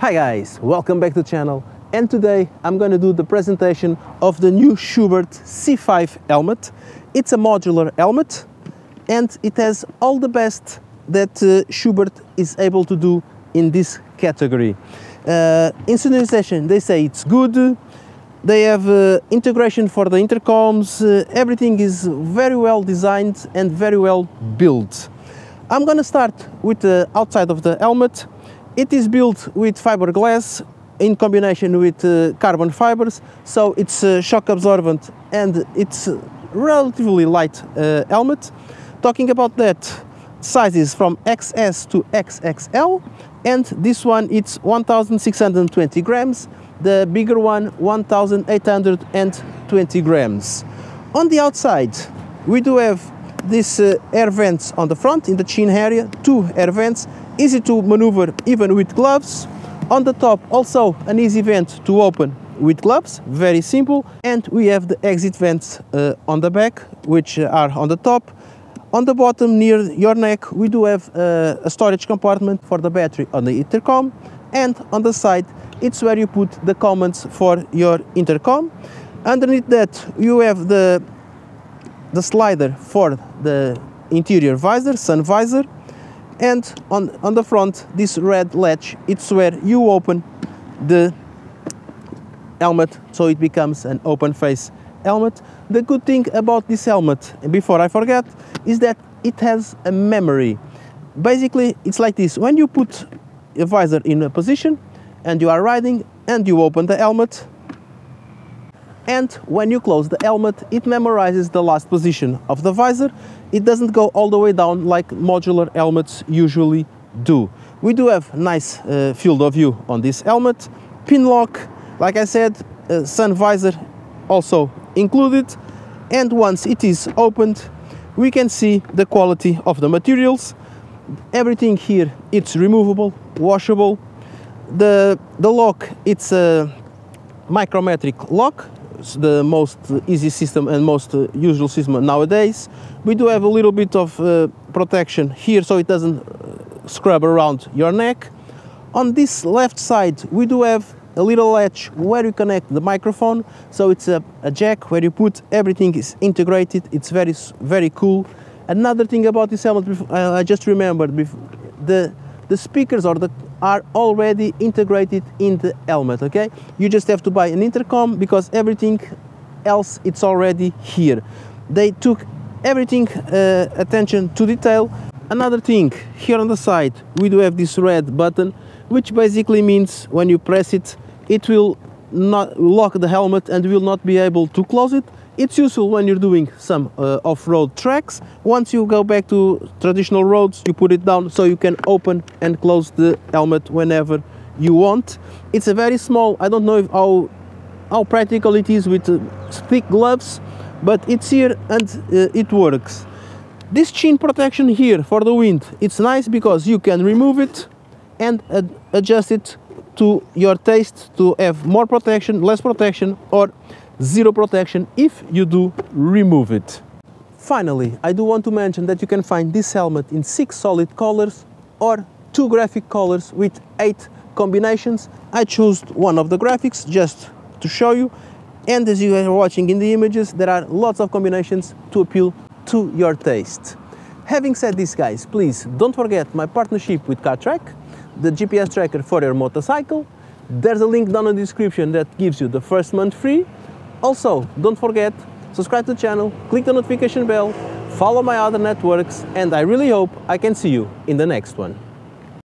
Hi guys, welcome back to the channel and today I'm going to do the presentation of the new Schuberth C5 helmet. It's a modular helmet and it has all the best that uh, Schuberth is able to do in this category. Uh, in they say it's good, they have uh, integration for the intercoms, uh, everything is very well designed and very well built. I'm gonna start with the outside of the helmet. It is built with fiberglass in combination with uh, carbon fibers, so it's uh, shock absorbent and it's relatively light uh, helmet. Talking about that, sizes from XS to XXL, and this one it's 1,620 grams the bigger one 1820 grams. On the outside we do have these uh, air vents on the front in the chin area, two air vents, easy to maneuver even with gloves. On the top also an easy vent to open with gloves, very simple. And we have the exit vents uh, on the back which are on the top. On the bottom near your neck we do have uh, a storage compartment for the battery on the intercom and on the side it's where you put the commands for your intercom. Underneath that you have the, the slider for the interior visor, sun visor, and on, on the front this red latch, it's where you open the helmet so it becomes an open face helmet. The good thing about this helmet, before I forget, is that it has a memory. Basically, it's like this. When you put a visor in a position, and you are riding and you open the helmet and when you close the helmet it memorizes the last position of the visor. It doesn't go all the way down like modular helmets usually do. We do have nice uh, field of view on this helmet. Pin lock like i said uh, sun visor also included. And once it is opened we can see the quality of the materials. Everything here it's removable washable. The, the lock, it's a micrometric lock, the most easy system and most usual system nowadays. We do have a little bit of uh, protection here so it doesn't uh, scrub around your neck. On this left side we do have a little latch where you connect the microphone so it's a, a jack where you put everything is integrated it's very very cool another thing about this helmet i just remembered the the speakers or the are already integrated in the helmet okay? You just have to buy an intercom because everything else it's already here. They took everything uh, attention to detail. Another thing here on the side we do have this red button which basically means when you press it it will not lock the helmet and will not be able to close it it's useful when you're doing some uh, off-road tracks. Once you go back to traditional roads, you put it down so you can open and close the helmet whenever you want. It's a very small, I don't know how, how practical it is with uh, thick gloves, but it's here and uh, it works. This chin protection here for the wind, it's nice because you can remove it and ad adjust it to your taste to have more protection, less protection, or zero protection if you do remove it. Finally, I do want to mention that you can find this helmet in six solid colors or two graphic colors with eight combinations. I chose one of the graphics just to show you and as you are watching in the images there are lots of combinations to appeal to your taste. Having said this guys, please don't forget my partnership with CarTrack, the GPS tracker for your motorcycle. There's a link down in the description that gives you the first month free also, don't forget, subscribe to the channel, click the notification bell, follow my other networks, and I really hope I can see you in the next one.